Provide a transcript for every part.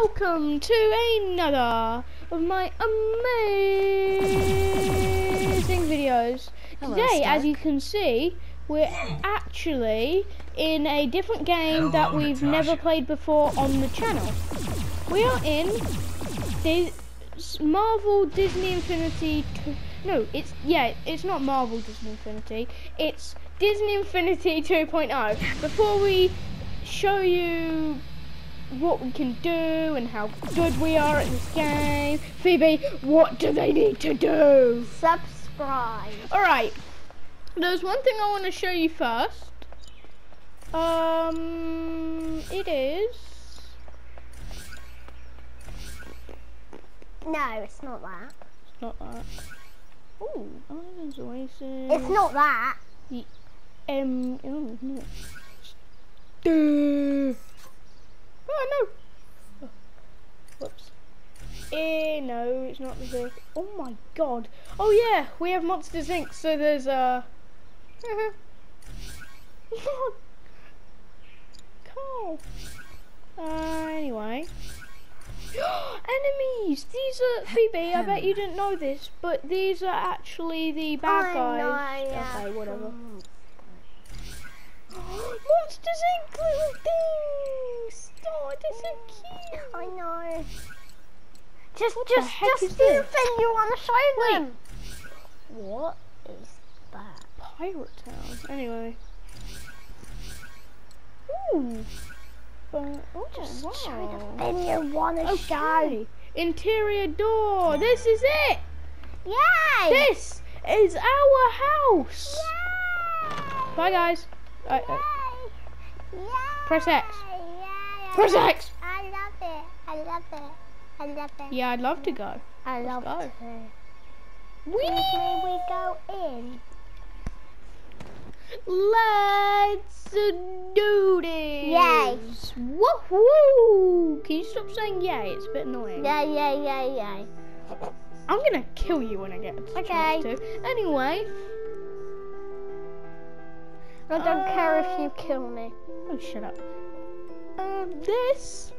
welcome to another of my amazing videos. Hello, Today, as you can see, we're actually in a different game that we've Natasha. never played before on the channel. We are in the Marvel Disney Infinity. T- no, it's yeah, it's not Marvel Disney Infinity. It's Disney Infinity 2.0. Before we show you what we can do and how good we are at this game, Phoebe, what do they need to do? Subscribe. All right. There's one thing I want to show you first. Um, it is. No, it's not that. It's not that. Ooh, Islands Oasis. It's not that. Um, oh, no. Duh. Oh, no. Oh, whoops. Eh, no, it's not this. Oh my god. Oh yeah, we have Monsters Inc. So there's uh. Cool. Uh, anyway. Enemies! These are Phoebe. I bet you didn't know this, but these are actually the bad I guys. know, yeah. Okay, whatever. Monsters Inc. little things. Oh, they're so cute. I know. Just, What just, just do the thing you want to show Wait. them. What is that? Pirate Town. Anyway. Ooh. But, oh, Just wow. show the thing you want to show. Okay. Interior door. This is it. Yay! This is our house. Yay! Bye, guys. Uh, uh, press X. Press X. I love it. I love it. I love it. Yeah, I'd love to go. I love go. it. Whee! May we go in? Let's do this. Yay. Woohoo! Can you stop saying yay? It's a bit annoying. Yeah, yeah, yeah, yeah. I'm gonna kill you when I get a Okay. chance to. Anyway. I don't care if Uh, you kill me. Oh, shut up. Um, this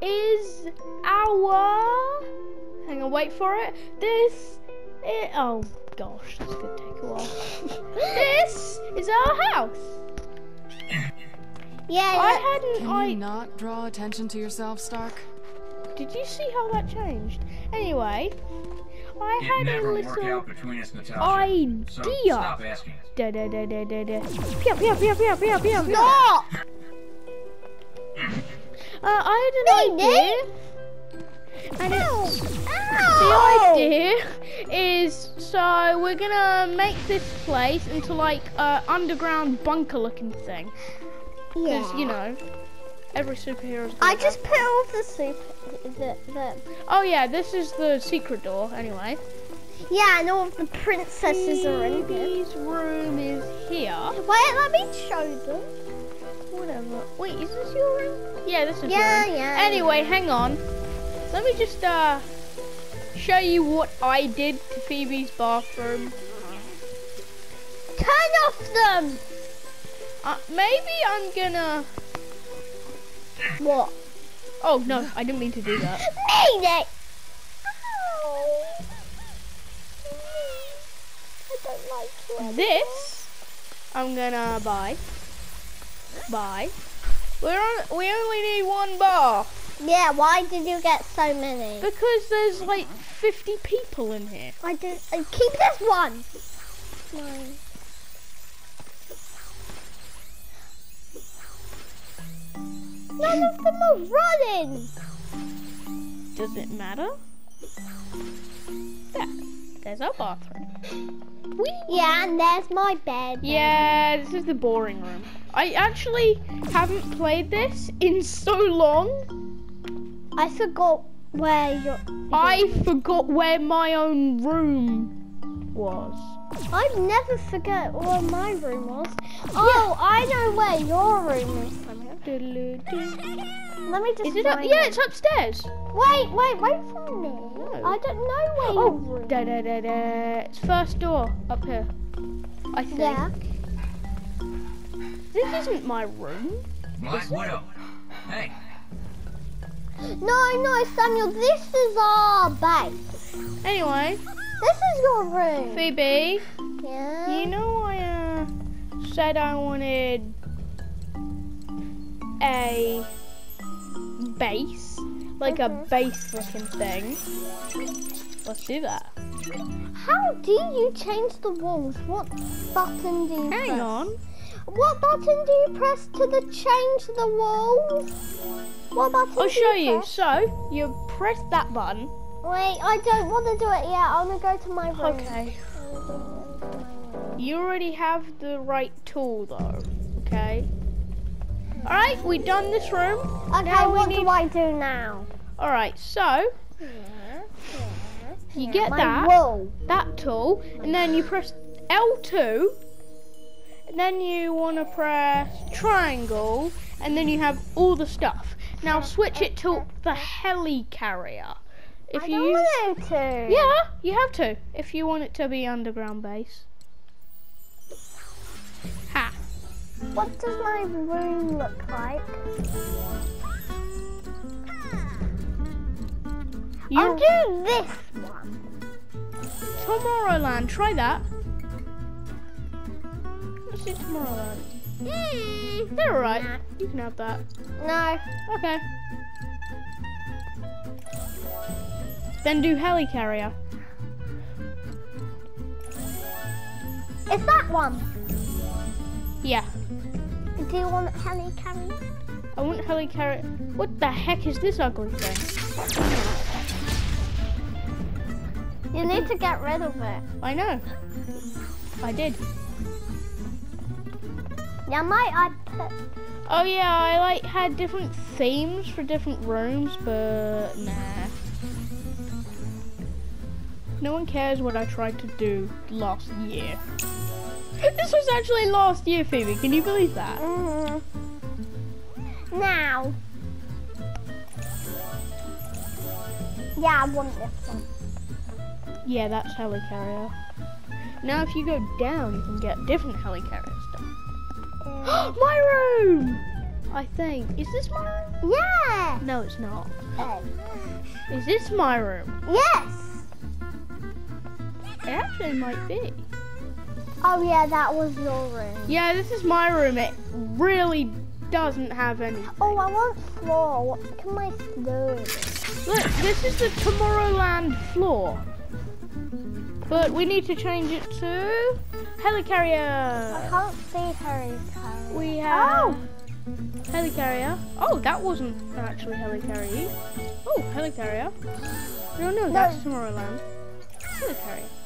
is our. Hang on, wait for it. This. i oh gosh, this could take a while. this is our house. Yeah, I hadn't. Can I you not draw attention to yourself, Stark? Did you see how that changed? Anyway, I It had never a will work little out between us, Natasha. idea. So stop asking. Da da da da da da. Pew pew pew pew pew pew pew. Stop! Uh, I had an Ding, idea. And it's, the Ow! idea is so we're gonna make this place into like a underground bunker looking thing. Because you know, every superhero's. I just put all the soup. The, the, Oh yeah, this is the secret door. Anyway, yeah, and all of the princesses are in here. Phoebe's room is here. Wait, let me show them. Whatever. Wait, is this your room? Yeah, this is Yeah, your room. yeah, Anyway, hang on. Let me just uh show you what I did to Phoebe's bathroom. Turn off them! Uh, maybe I'm gonna. What? Oh no, I didn't mean to do that. Mean it! Ow. I don't like. This I'm gonna buy. Buy. We're on. We only need one bar Yeah, why did you get so many? because there's like 50 people in here. I did. Uh, keep this one. Mine. None of them are running. Does it matter? There. There's our bathroom. Whee! Yeah, and there's my bed. Yeah, this is the boring room. I actually haven't played this in so long. I forgot where your. I forgot where my own room was. I never forget where my room was. Oh, I know where your room is. Somehow. Let me just. Is it up? Yeah, it's upstairs. Wait, wait, wait for me. I don't know where your Oh, room. da da da da. It's first door up here. I think. Yeah. This isn't my room. Black Widow. Hey, No, no, Samuel, this is our base. Anyway, This is your room. Phoebe, Yeah. you know I uh, said I wanted a base, like a base looking thing. Let's do that. How do you change the walls? What button do you Hang press? on. What button do you press to the change the walls? What button I'll show you. press? So you press that button. Wait, I don't want to do it yet. I want to go to my room. Okay. You already have the right tool though. Okay. All right, we've done this room. Okay, Now what need- do I do now? All right, so you get that that tool, and then you press L2, and then you want to press triangle, and then you have all the stuff. Now switch it to the heli carrier. If I you don't use, want to. yeah, you have to if you want it to be underground base. What does my room look like? I'll You do this one. Tomorrowland. Try that. Let's see Tomorrowland. Hmm. They're alright. You can have that. No. Okay. Then do helicarrier. It's that one. Do you want heli carry? I want helicarrier. What the heck is this ugly thing? You need to get rid of it. I know. I did. Yeah, might I put Oh yeah, I like had different themes for different rooms, but nah. No one cares what I tried to do last year. This was actually last year, Phoebe. Can you believe that? Mm. Now. Yeah, I want this one. Yeah, that's helicarrier. Now, if you go down, you can get different helicarrier stuff. Mm. my room! I think. Is this my room? yeah. No, it's not. Oh. Is this my room? Yes. It actually might be. Oh yeah, that was your room. Yeah, this is my room. It really doesn't have any. Oh, I want floor. What can my floor do? Look, this is the Tomorrowland floor. But we need to change it to helicarrier. I can't see carry. We have Oh. helicarrier. Oh, that wasn't actually helicarrier. Oh, helicarrier. No, no, No. that's Tomorrowland. Helicarrier.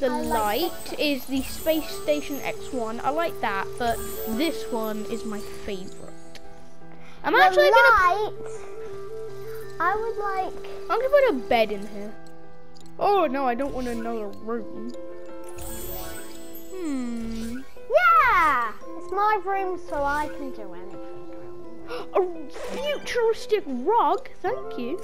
The light is the Space Station X1. I like that, but this one is my favorite. I'm The actually gonna light. I would like. I'm gonna put a bed in here. Oh no, I don't want another room. Hmm. Yeah, it's my room, so I can do anything. A futuristic rug, thank you.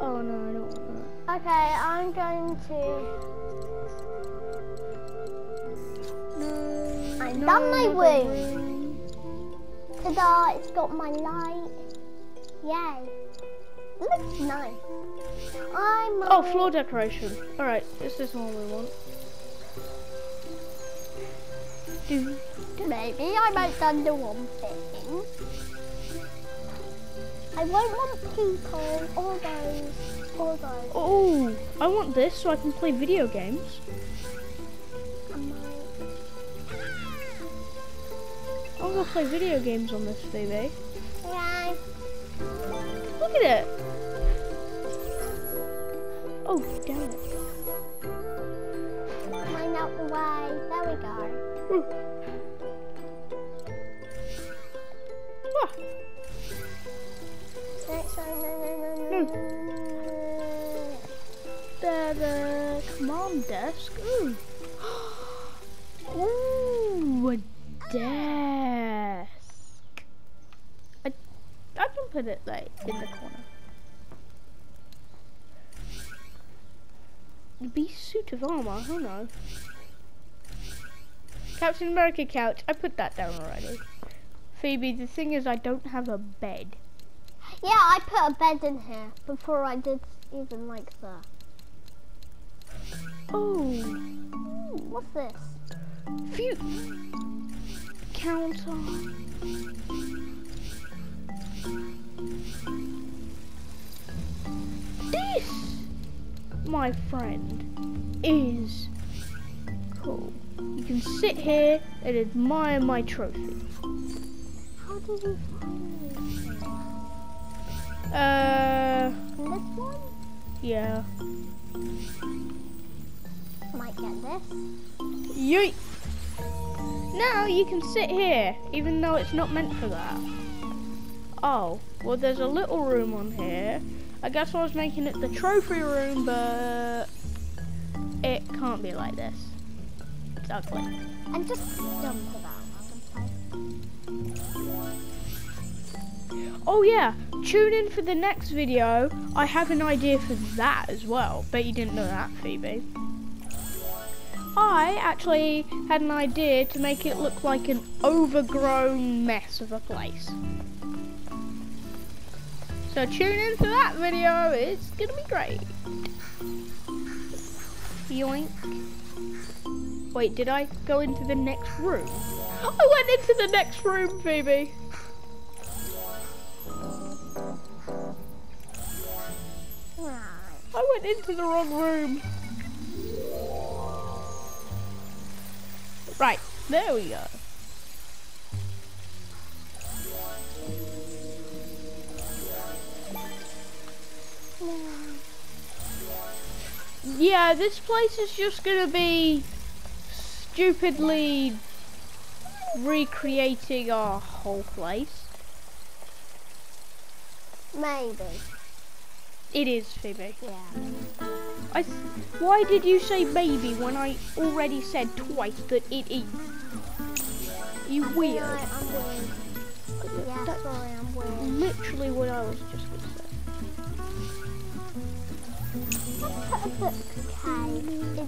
Oh no, I don't want Okay, I'm going to. I've done my room. Ta-da! It's got my light. Yay! It looks nice. I'm. Oh, floor decoration. Alright, this is all we want. Maybe I might done the one thing. I won't want people or those or those. Oh, I want this so I can play video games. I. I'm gonna play video games on this, baby. Yeah. Look at it. Oh, damn it. Mine out the way. There we go. Ooh. Ah, no. the, the command desk. Ooh. Ooh, a desk. I, I can put it like in the corner. Beast suit of armor. Oh no. Captain America couch. I put that down already. Phoebe, the thing is, I don't have a bed. Yeah, I put a bed in here before I did even like the. Oh, What's this? phew. Counter. This, my friend, is cool. You can sit here and admire my trophy. How did you find? Uh, This one? yeah. Might get this. Yeet! Now you can sit here, even though it's not meant for that. Oh, well there's a little room on here. I guess I was making it the trophy room, but it can't be like this. It's ugly. And just jump to that. Oh yeah, tune in for the next video. I have an idea for that as well. Bet you didn't know that, Phoebe. I actually had an idea to make it look like an overgrown mess of a place. So tune in for that video. It's gonna be great. Yoink. Wait, did I go into the next room? I went into the next room, Phoebe. I went into the wrong room. Right, there we go. Yeah, this place is just gonna be stupidly recreating our whole place. Maybe. It is, Phoebe. Yeah. I why did you say maybe when I already said twice that it is? You weird. I'm weird. Yeah, That's sorry, I'm weird. literally what I was just gonna say. Put a in the.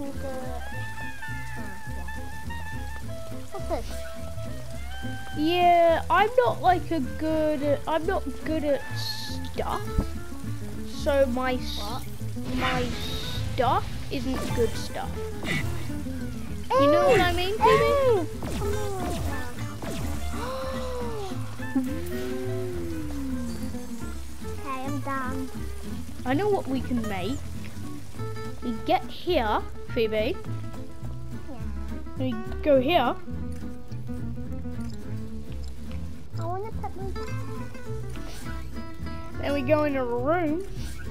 Yeah. This? Yeah, I'm not like a good. I'm not good at stuff. So my my stuff isn't good stuff. You know what I mean, Phoebe? Ooh, okay, I'm done. I know what we can make. We get here, Phoebe. Yeah. We go here. I want to put my Then we go into a room.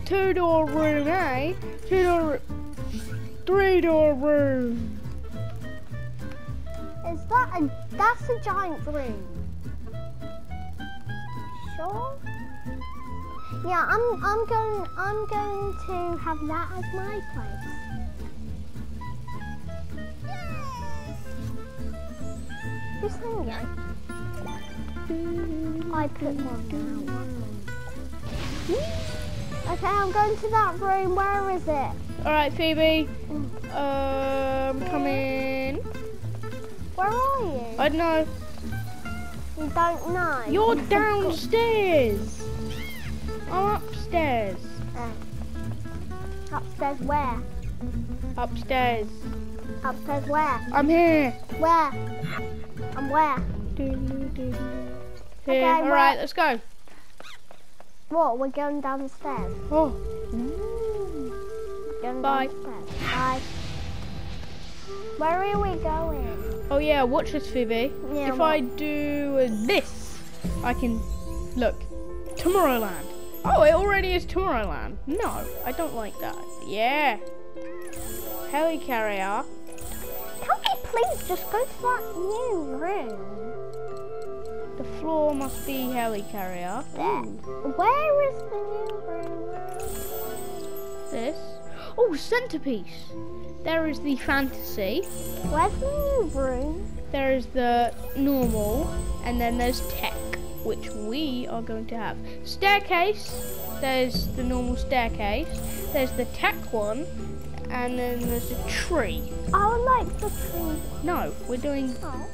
Two door room A. Two door. Three door room. Is that a that's a giant room? Sure. Yeah, I'm I'm going I'm going to have that as my place. Who's singing? I put one down. Okay, I'm going to that room. Where is it? Alright, Phoebe. Um, come in. Where are you? I don't know. You don't know. You're downstairs. I'm upstairs. Upstairs where? Upstairs. Upstairs where? I'm here. Where? And where? Here. Okay, Alright, well- let's go. What? We're going down the stairs. Oh, mm. Going Bye. Down stairs. Bye. Where are we going? oh yeah. Watch this, Phoebe. Yeah, if what? I do this, I can look. Tomorrowland. Oh, it already is Tomorrowland. No, I don't like that. Yeah. Helicarrier. Can we please just go to that new room? Floor must be helicarrier. There. Where is the new room? This. Oh, centerpiece. There is the fantasy. Where's the new room? There is the normal, and then there's tech, which we are going to have. Staircase. There's the normal staircase. There's the tech one, and then there's a tree. I would like the tree. No, we're doing. Oh.